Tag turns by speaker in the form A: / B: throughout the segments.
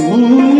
A: Mm-hmm.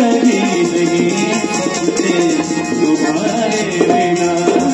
A: करी नहीं तुम्हारे बिना